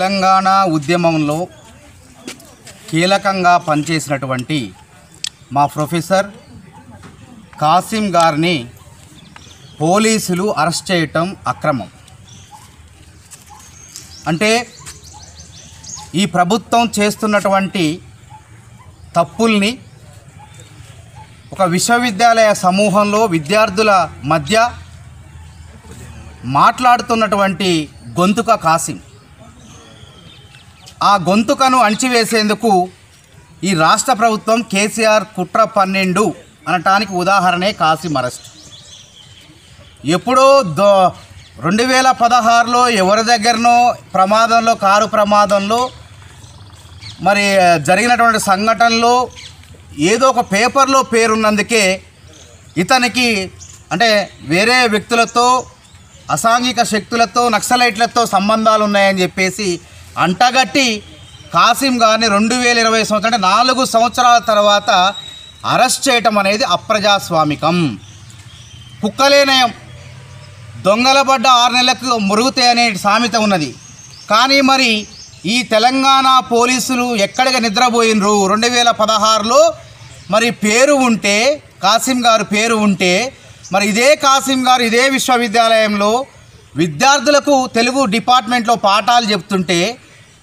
తెలంగాణ ఉద్యమంలో కీలకంగా పనిచేసినటువంటి మా ప్రొఫెసర్ కాసిం గారిని పోలీసులు అరెస్ట్ చేయటం అక్రమం. అంటే ఈ ప్రభుత్వం చేస్తున్నటువంటి తప్పుల్ని ఒక విశ్వవిద్యాలయ సమూహంలో విద్యార్థుల మధ్య మాట్లాడుతున్నటువంటి గొంతుక కాసిం. ఆ గొంతుకను అణిచివేసేందుకు ఈ రాష్ట్ర ప్రభుత్వం కేసీఆర్ కుట్ర పన్నెండు అనటానికి ఉదాహరణే కాసిం అరెస్ట్. ఎప్పుడో దో రెండు వేల పదహారులో ఎవరి దగ్గరనో ప్రమాదంలో కారు ప్రమాదంలో మరి జరిగినటువంటి సంఘటనలో ఏదో ఒక పేపర్లో పేరున్నందుకే ఇతనికి అంటే వేరే వ్యక్తులతో అసాంఘిక శక్తులతో నక్సలైట్లతో సంబంధాలు ఉన్నాయని చెప్పేసి అంటగట్టి కాసిం గారిని రెండు వేల ఇరవై సంవత్సరం అంటే నాలుగు సంవత్సరాల తర్వాత అరెస్ట్ చేయటం అనేది అప్రజాస్వామికం. కుక్కలేనయం. దొంగల పడ్డ ఆరు నెలలకు మురుగుతాయి అనే సామెత ఉన్నది. కానీ మరి ఈ తెలంగాణ పోలీసులు ఎక్కడికి నిద్రపోయినరు? రెండు వేల పదహారులో మరి పేరు ఉంటే కాసిం గారు పేరు ఉంటే మరి ఇదే కాసిం గారు ఇదే విశ్వవిద్యాలయంలో విద్యార్థులకు తెలుగు డిపార్ట్మెంట్లో పాఠాలు చెప్తుంటే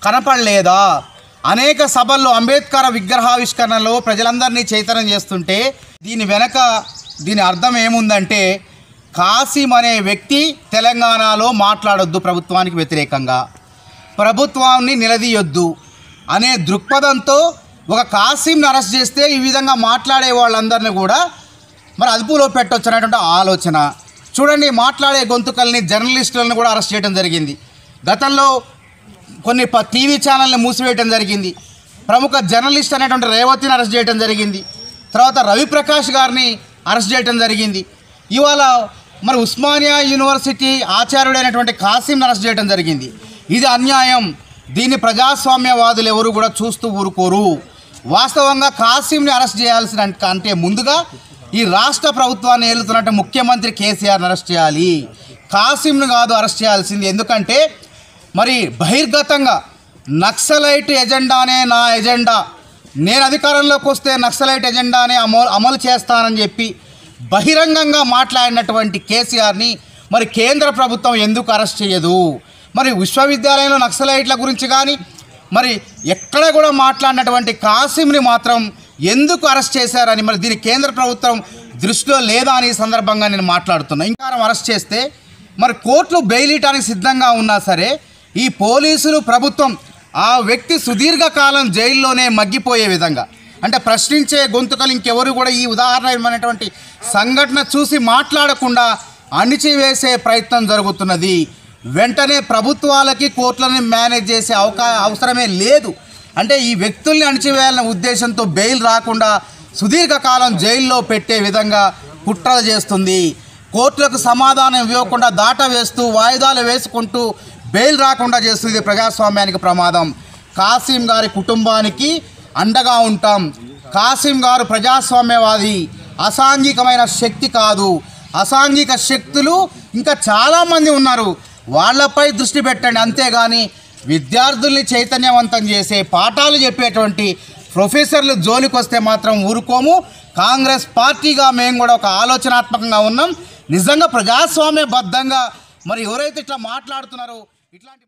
కనపడలేదా? అనేక సభల్లో అంబేద్కర్ విగ్రహావిష్కరణలో ప్రజలందరినీ చైతన్యం చేస్తుంటే దీని వెనక దీని అర్థం ఏముందంటే కాసిం అనే వ్యక్తి తెలంగాణలో మాట్లాడొద్దు ప్రభుత్వానికి వ్యతిరేకంగా. ప్రభుత్వాన్ని నిలదీయొద్దు. అనే దృక్పథంతో ఒక కాసింని అరెస్ట్ చేస్తే ఈ విధంగా మాట్లాడే వాళ్ళందరినీ కూడా మరి అదుపులో పెట్టొచ్చు అనేటువంటి ఆలోచన. చూడండి మాట్లాడే గొంతుకల్ని జర్నలిస్టులను కూడా అరెస్ట్ చేయడం జరిగింది. గతంలో కొన్ని ప టీవీ ఛానల్ని మూసివేయడం జరిగింది. ప్రముఖ జర్నలిస్ట్ అనేటువంటి రేవతిని అరెస్ట్ చేయడం జరిగింది. తర్వాత రవిప్రకాష్ గారిని అరెస్ట్ చేయడం జరిగింది. ఇవాళ మరి ఉస్మానియా యూనివర్సిటీ ఆచార్యుడైనటువంటి కాసింని అరెస్ట్ చేయడం జరిగింది. ఇది అన్యాయం. దీన్ని ప్రజాస్వామ్యవాదులు ఎవరు కూడా చూస్తూ ఊరుకోరు. వాస్తవంగా కాసింని అరెస్ట్ చేయాల్సిన అంటే ముందుగా ఈ రాష్ట్ర ప్రభుత్వాన్ని ఏలుతున్నట్టు ముఖ్యమంత్రి కేసీఆర్ని అరెస్ట్ చేయాలి. కాసింను కాదు అరెస్ట్ చేయాల్సింది. ఎందుకంటే మరి బహిర్గతంగా నక్సలైట్ ఎజెండానే నా ఎజెండా. నేను అధికారంలోకి వస్తే నక్సలైట్ ఎజెండానే అమలు అమలు చేస్తానని చెప్పి బహిరంగంగా మాట్లాడినటువంటి కేసీఆర్ని మరి కేంద్ర ప్రభుత్వం ఎందుకు అరెస్ట్ చేయదు? మరి విశ్వవిద్యాలయంలో నక్సలైట్ల గురించి కానీ మరి ఎక్కడ కూడా మాట్లాడినటువంటి కాసింని మాత్రం ఎందుకు అరెస్ట్ చేశారని మరి దీని కేంద్ర ప్రభుత్వం దృష్టిలో లేదా అని సందర్భంగా నేను మాట్లాడుతున్నా. ఇంకా అరెస్ట్ చేస్తే మరి కోర్టులు బెయిల్ ఇవ్వడానికి సిద్ధంగా ఉన్నా సరే ఈ పోలీసులు ప్రభుత్వం ఆ వ్యక్తి సుదీర్ఘకాలం జైల్లోనే మగ్గిపోయే విధంగా. అంటే ప్రశ్నించే గొంతుకలు ఇంకెవరు కూడా ఈ ఉదాహరణమైనటువంటి సంఘటన చూసి మాట్లాడకుండా అణిచివేసే ప్రయత్నం జరుగుతున్నది. వెంటనే ప్రభుత్వాలకి కోర్టులను మేనేజ్ చేసే అవకా అవసరమే లేదు. అంటే ఈ వ్యక్తుల్ని అణిచివేయాలనే ఉద్దేశంతో బెయిల్ రాకుండా సుదీర్ఘకాలం జైల్లో పెట్టే విధంగా కుట్రలు చేస్తుంది. కోర్టులకు సమాధానం ఇవ్వకుండా దాట వేస్తూ వాయిదాలు వేసుకుంటూ బెయిల్ రాకుండా చేస్తుంది ప్రజాస్వామ్యానికి ప్రమాదం. కాసిం గారి కుటుంబానికి అండగా ఉంటాం. కాసిం గారు ప్రజాస్వామ్యవాది అసాంఘికమైన శక్తి కాదు. అసాంఘిక శక్తులు ఇంకా చాలామంది ఉన్నారు. వాళ్ళపై దృష్టి పెట్టండి అంతేగాని విద్యార్థుల్ని చైతన్యవంతం చేసే పాఠాలు చెప్పేటువంటి ప్రొఫెసర్లు జోలికొస్తే మాత్రం ఊరుకోము. కాంగ్రెస్ పార్టీగా మేము కూడా ఒక ఆలోచనాత్మకంగా ఉన్నాం. నిజంగా ప్రజాస్వామ్యబద్ధంగా మరి ఎవరైతే ఇట్లా మాట్లాడుతున్నారో ఇట్లాంటి